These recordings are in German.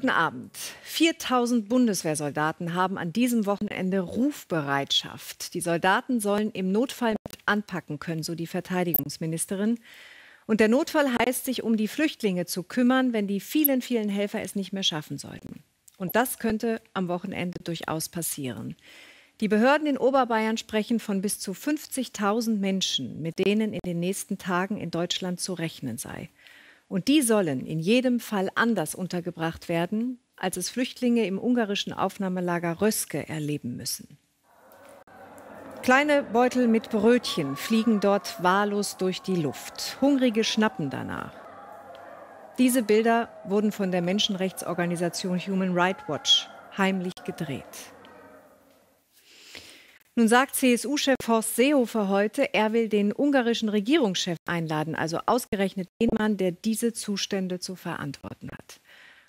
Guten Abend. 4000 Bundeswehrsoldaten haben an diesem Wochenende Rufbereitschaft. Die Soldaten sollen im Notfall mit anpacken können, so die Verteidigungsministerin. Und der Notfall heißt, sich um die Flüchtlinge zu kümmern, wenn die vielen, vielen Helfer es nicht mehr schaffen sollten. Und das könnte am Wochenende durchaus passieren. Die Behörden in Oberbayern sprechen von bis zu 50.000 Menschen, mit denen in den nächsten Tagen in Deutschland zu rechnen sei. Und die sollen in jedem Fall anders untergebracht werden, als es Flüchtlinge im ungarischen Aufnahmelager Röske erleben müssen. Kleine Beutel mit Brötchen fliegen dort wahllos durch die Luft. Hungrige schnappen danach. Diese Bilder wurden von der Menschenrechtsorganisation Human Rights Watch heimlich gedreht. Nun sagt CSU-Chef Horst Seehofer heute, er will den ungarischen Regierungschef einladen, also ausgerechnet den Mann, der diese Zustände zu verantworten hat.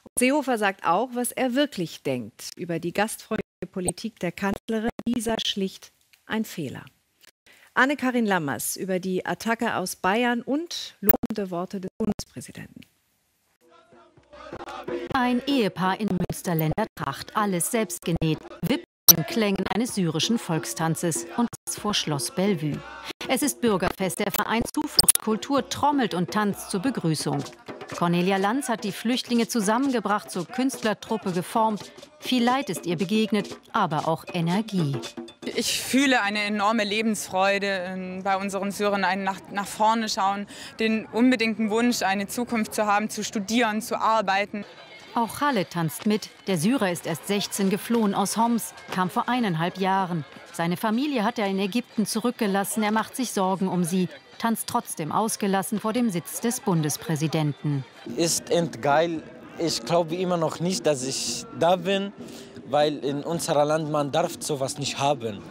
Und Seehofer sagt auch, was er wirklich denkt über die gastfreundliche Politik der Kanzlerin. Dieser schlicht ein Fehler. Anne-Karin Lammers über die Attacke aus Bayern und lobende Worte des Bundespräsidenten. Ein Ehepaar in Münsterländer Tracht, alles selbst genäht, wippt den Klängen eines syrischen Volkstanzes und das vor Schloss Bellevue. Es ist Bürgerfest. Der Verein Zuflucht Kultur trommelt und tanzt zur Begrüßung. Cornelia Lanz hat die Flüchtlinge zusammengebracht, zur Künstlertruppe geformt. Viel Leid ist ihr begegnet, aber auch Energie. Ich fühle eine enorme Lebensfreude ähm, bei unseren Syrern, ein nach, nach vorne schauen, den unbedingten Wunsch, eine Zukunft zu haben, zu studieren, zu arbeiten. Auch Khaled tanzt mit. Der Syrer ist erst 16 geflohen aus Homs, kam vor eineinhalb Jahren. Seine Familie hat er in Ägypten zurückgelassen. Er macht sich Sorgen um sie, tanzt trotzdem ausgelassen vor dem Sitz des Bundespräsidenten. Ist entgeil. Ich glaube immer noch nicht, dass ich da bin, weil in unserem Land man darf sowas nicht haben.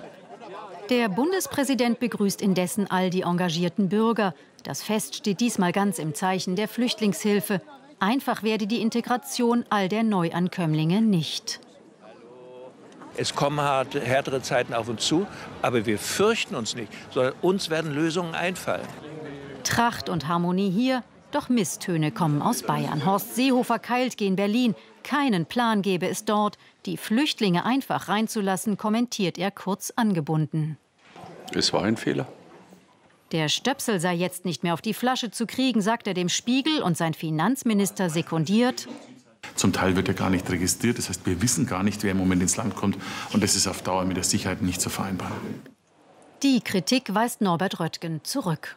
Der Bundespräsident begrüßt indessen all die engagierten Bürger. Das Fest steht diesmal ganz im Zeichen der Flüchtlingshilfe. Einfach werde die Integration all der Neuankömmlinge nicht. Es kommen hart, härtere Zeiten auf uns zu, aber wir fürchten uns nicht, sondern uns werden Lösungen einfallen. Tracht und Harmonie hier, doch Misstöne kommen aus Bayern. Horst Seehofer keilt gegen Berlin. Keinen Plan gäbe es dort. Die Flüchtlinge einfach reinzulassen, kommentiert er kurz angebunden. Es war ein Fehler. Der Stöpsel sei jetzt nicht mehr auf die Flasche zu kriegen, sagt er dem Spiegel und sein Finanzminister sekundiert. Zum Teil wird er gar nicht registriert. Das heißt, wir wissen gar nicht, wer im Moment ins Land kommt. Und das ist auf Dauer mit der Sicherheit nicht zu vereinbaren. Die Kritik weist Norbert Röttgen zurück.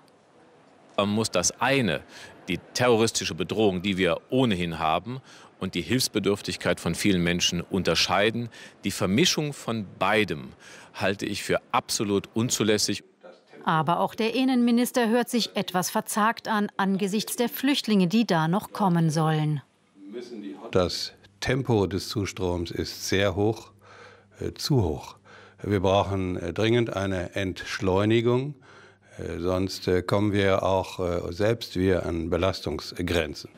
Man muss das eine, die terroristische Bedrohung, die wir ohnehin haben, und die Hilfsbedürftigkeit von vielen Menschen unterscheiden. Die Vermischung von beidem halte ich für absolut unzulässig. Aber auch der Innenminister hört sich etwas verzagt an angesichts der Flüchtlinge, die da noch kommen sollen. Das Tempo des Zustroms ist sehr hoch, äh, zu hoch. Wir brauchen äh, dringend eine Entschleunigung, äh, sonst äh, kommen wir auch selbst wir an Belastungsgrenzen.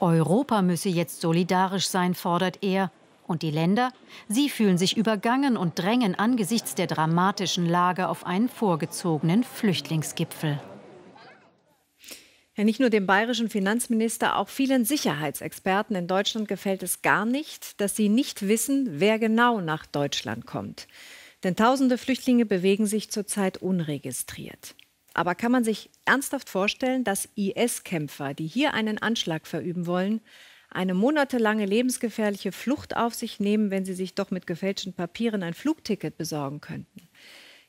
Europa müsse jetzt solidarisch sein, fordert er. Und die Länder? Sie fühlen sich übergangen und drängen angesichts der dramatischen Lage auf einen vorgezogenen Flüchtlingsgipfel. Ja, nicht nur dem bayerischen Finanzminister, auch vielen Sicherheitsexperten in Deutschland gefällt es gar nicht, dass sie nicht wissen, wer genau nach Deutschland kommt. Denn tausende Flüchtlinge bewegen sich zurzeit unregistriert. Aber kann man sich ernsthaft vorstellen, dass IS-Kämpfer, die hier einen Anschlag verüben wollen, eine monatelange lebensgefährliche Flucht auf sich nehmen, wenn sie sich doch mit gefälschten Papieren ein Flugticket besorgen könnten?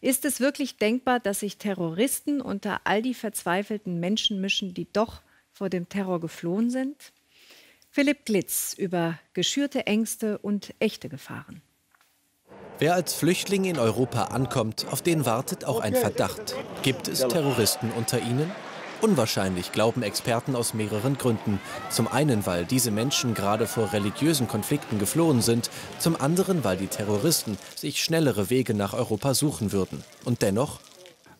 Ist es wirklich denkbar, dass sich Terroristen unter all die verzweifelten Menschen mischen, die doch vor dem Terror geflohen sind? Philipp Glitz über geschürte Ängste und echte Gefahren. Wer als Flüchtling in Europa ankommt, auf den wartet auch ein Verdacht. Gibt es Terroristen unter ihnen? Unwahrscheinlich, glauben Experten aus mehreren Gründen. Zum einen, weil diese Menschen gerade vor religiösen Konflikten geflohen sind, zum anderen, weil die Terroristen sich schnellere Wege nach Europa suchen würden. Und dennoch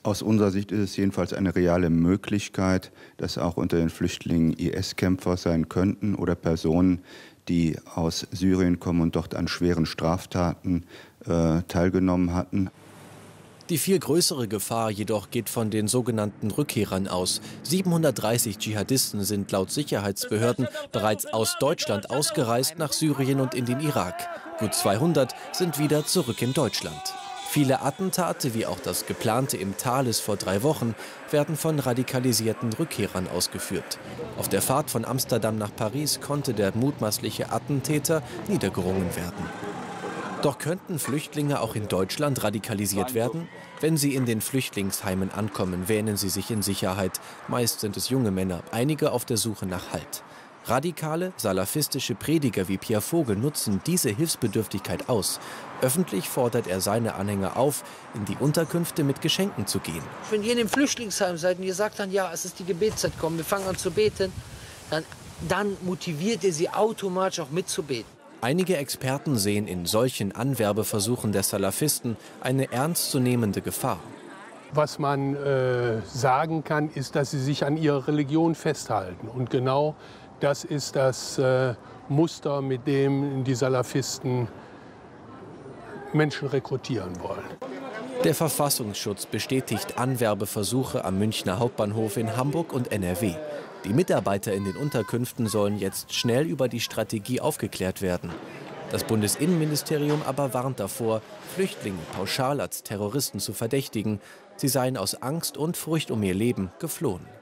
aus unserer Sicht ist es jedenfalls eine reale Möglichkeit, dass auch unter den Flüchtlingen IS-Kämpfer sein könnten oder Personen, die aus Syrien kommen und dort an schweren Straftaten äh, teilgenommen hatten. Die viel größere Gefahr jedoch geht von den sogenannten Rückkehrern aus. 730 Dschihadisten sind laut Sicherheitsbehörden bereits aus Deutschland ausgereist nach Syrien und in den Irak. Gut 200 sind wieder zurück in Deutschland. Viele Attentate, wie auch das geplante im Thales vor drei Wochen, werden von radikalisierten Rückkehrern ausgeführt. Auf der Fahrt von Amsterdam nach Paris konnte der mutmaßliche Attentäter niedergerungen werden. Doch könnten Flüchtlinge auch in Deutschland radikalisiert werden? Wenn sie in den Flüchtlingsheimen ankommen, wähnen sie sich in Sicherheit. Meist sind es junge Männer, einige auf der Suche nach Halt. Radikale, salafistische Prediger wie Pierre Vogel nutzen diese Hilfsbedürftigkeit aus. Öffentlich fordert er seine Anhänger auf, in die Unterkünfte mit Geschenken zu gehen. Wenn ihr in dem Flüchtlingsheim seid und ihr sagt dann, ja, es ist die Gebetszeit, komm, wir fangen an zu beten, dann, dann motiviert ihr sie automatisch auch mitzubeten. Einige Experten sehen in solchen Anwerbeversuchen der Salafisten eine ernstzunehmende Gefahr. Was man äh, sagen kann, ist, dass sie sich an ihrer Religion festhalten. Und genau das ist das äh, Muster, mit dem die Salafisten Menschen rekrutieren wollen. Der Verfassungsschutz bestätigt Anwerbeversuche am Münchner Hauptbahnhof in Hamburg und NRW. Die Mitarbeiter in den Unterkünften sollen jetzt schnell über die Strategie aufgeklärt werden. Das Bundesinnenministerium aber warnt davor, Flüchtlinge pauschal als Terroristen zu verdächtigen. Sie seien aus Angst und Furcht um ihr Leben geflohen.